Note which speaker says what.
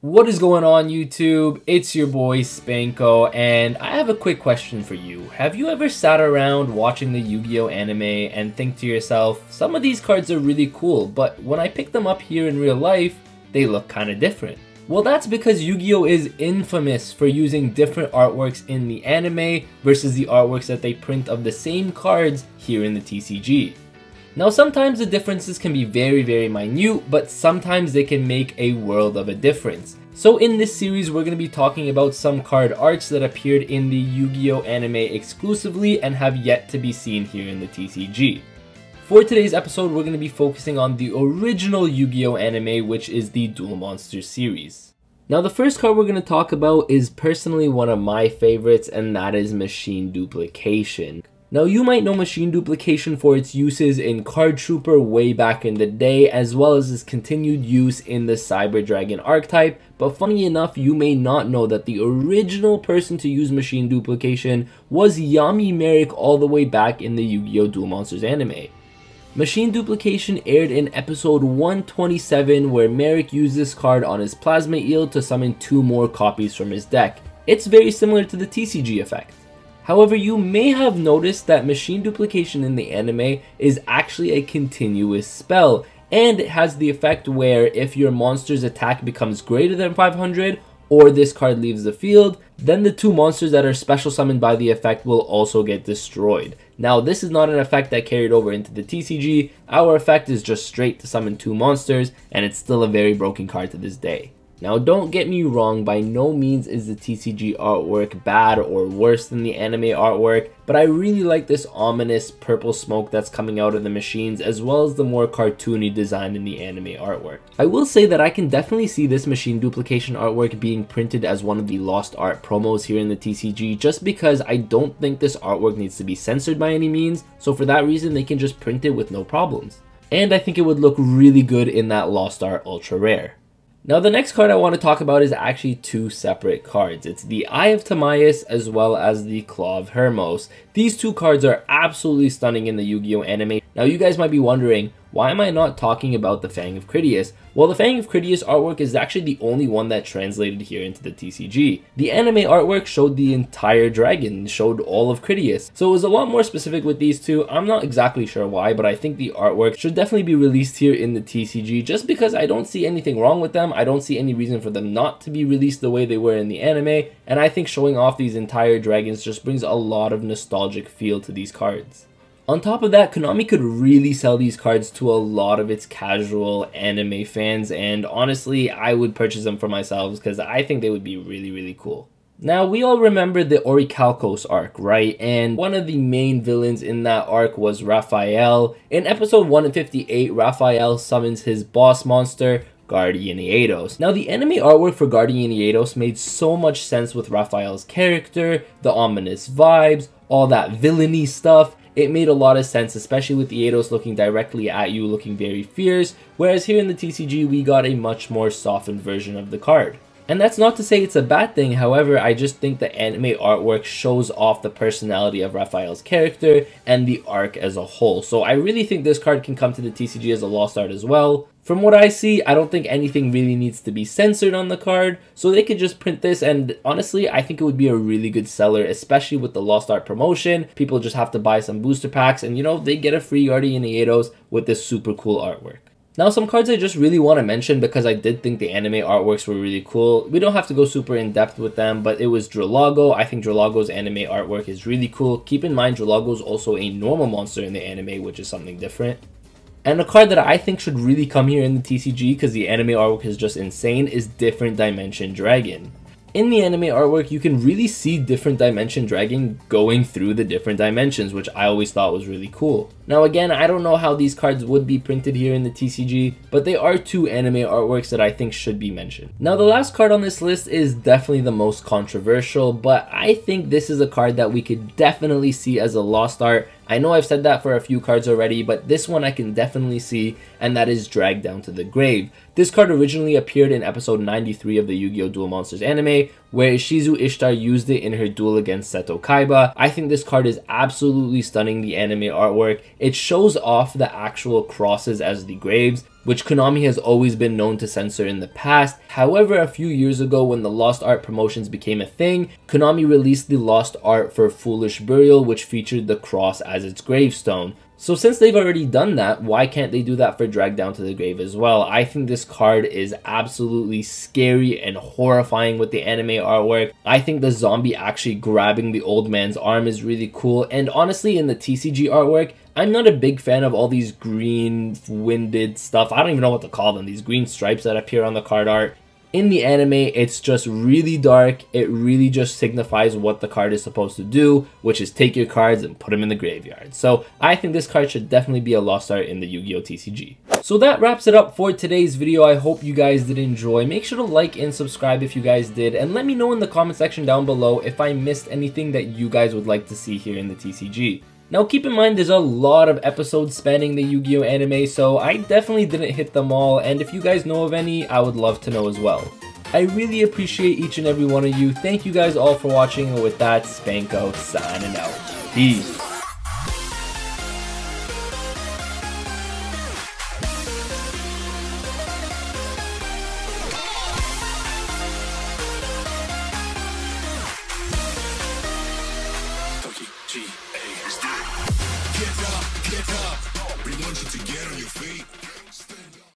Speaker 1: What is going on YouTube? It's your boy Spanko and I have a quick question for you. Have you ever sat around watching the Yu-Gi-Oh anime and think to yourself, some of these cards are really cool, but when I pick them up here in real life, they look kinda different. Well that's because Yu-Gi-Oh is infamous for using different artworks in the anime versus the artworks that they print of the same cards here in the TCG. Now sometimes the differences can be very very minute, but sometimes they can make a world of a difference. So in this series we're going to be talking about some card arts that appeared in the Yu-Gi-Oh anime exclusively and have yet to be seen here in the TCG. For today's episode we're going to be focusing on the original Yu-Gi-Oh anime which is the Duel Monsters series. Now the first card we're going to talk about is personally one of my favorites and that is Machine Duplication. Now you might know machine duplication for its uses in Card Trooper way back in the day as well as its continued use in the Cyber Dragon archetype, but funny enough you may not know that the original person to use machine duplication was Yami Marik all the way back in the Yu-Gi-Oh! Duel Monsters anime. Machine Duplication aired in episode 127 where Marik used this card on his Plasma Eel to summon two more copies from his deck. It's very similar to the TCG effect. However, you may have noticed that machine duplication in the anime is actually a continuous spell, and it has the effect where if your monster's attack becomes greater than 500, or this card leaves the field, then the two monsters that are special summoned by the effect will also get destroyed. Now this is not an effect that carried over into the TCG, our effect is just straight to summon two monsters, and it's still a very broken card to this day. Now don't get me wrong, by no means is the TCG artwork bad or worse than the anime artwork, but I really like this ominous purple smoke that's coming out of the machines as well as the more cartoony design in the anime artwork. I will say that I can definitely see this machine duplication artwork being printed as one of the lost art promos here in the TCG just because I don't think this artwork needs to be censored by any means, so for that reason they can just print it with no problems. And I think it would look really good in that lost art ultra rare. Now the next card I want to talk about is actually two separate cards. It's the Eye of Timaeus as well as the Claw of Hermos. These two cards are absolutely stunning in the Yu-Gi-Oh anime. Now you guys might be wondering, why am I not talking about the Fang of Critias? Well, the Fang of Critias artwork is actually the only one that translated here into the TCG. The anime artwork showed the entire dragon, showed all of Critias, so it was a lot more specific with these two. I'm not exactly sure why, but I think the artwork should definitely be released here in the TCG just because I don't see anything wrong with them. I don't see any reason for them not to be released the way they were in the anime, and I think showing off these entire dragons just brings a lot of nostalgic feel to these cards. On top of that, Konami could really sell these cards to a lot of its casual anime fans, and honestly, I would purchase them for myself because I think they would be really, really cool. Now, we all remember the Orichalcos arc, right? And one of the main villains in that arc was Raphael. In episode 158, Raphael summons his boss monster, Guardian Eatos. Now, the anime artwork for Guardian Eatos made so much sense with Raphael's character, the ominous vibes, all that villainy stuff, it made a lot of sense, especially with the Eatos looking directly at you, looking very fierce, whereas here in the TCG we got a much more softened version of the card. And that's not to say it's a bad thing, however, I just think the anime artwork shows off the personality of Raphael's character and the arc as a whole. So I really think this card can come to the TCG as a lost art as well. From what I see, I don't think anything really needs to be censored on the card, so they could just print this and honestly, I think it would be a really good seller, especially with the Lost Art promotion. People just have to buy some booster packs and you know, they get a free Guardian Eatos with this super cool artwork. Now some cards I just really want to mention because I did think the anime artworks were really cool. We don't have to go super in depth with them, but it was Drillago. I think Drillago's anime artwork is really cool. Keep in mind Drillago is also a normal monster in the anime, which is something different. And a card that I think should really come here in the TCG because the anime artwork is just insane is Different Dimension Dragon. In the anime artwork, you can really see Different Dimension Dragon going through the different dimensions, which I always thought was really cool. Now again, I don't know how these cards would be printed here in the TCG, but they are two anime artworks that I think should be mentioned. Now the last card on this list is definitely the most controversial, but I think this is a card that we could definitely see as a lost art I know I've said that for a few cards already, but this one I can definitely see, and that is Dragged Down to the Grave. This card originally appeared in episode 93 of the Yu-Gi-Oh! Duel Monsters anime, where Ishizu Ishtar used it in her duel against Seto Kaiba. I think this card is absolutely stunning, the anime artwork. It shows off the actual crosses as the graves, which Konami has always been known to censor in the past. However, a few years ago when the Lost Art promotions became a thing, Konami released the Lost Art for Foolish Burial, which featured the cross as its gravestone. So since they've already done that, why can't they do that for Drag Down to the Grave as well? I think this card is absolutely scary and horrifying with the anime artwork. I think the zombie actually grabbing the old man's arm is really cool. And honestly, in the TCG artwork, I'm not a big fan of all these green winded stuff. I don't even know what to call them. These green stripes that appear on the card art in the anime, it's just really dark. It really just signifies what the card is supposed to do, which is take your cards and put them in the graveyard. So I think this card should definitely be a lost art in the Yu-Gi-Oh! TCG. So that wraps it up for today's video. I hope you guys did enjoy. Make sure to like and subscribe if you guys did, and let me know in the comment section down below if I missed anything that you guys would like to see here in the TCG. Now keep in mind there's a lot of episodes spanning the Yu-Gi-Oh anime, so I definitely didn't hit them all, and if you guys know of any, I would love to know as well. I really appreciate each and every one of you. Thank you guys all for watching, and with that, Spanko signing out. Peace.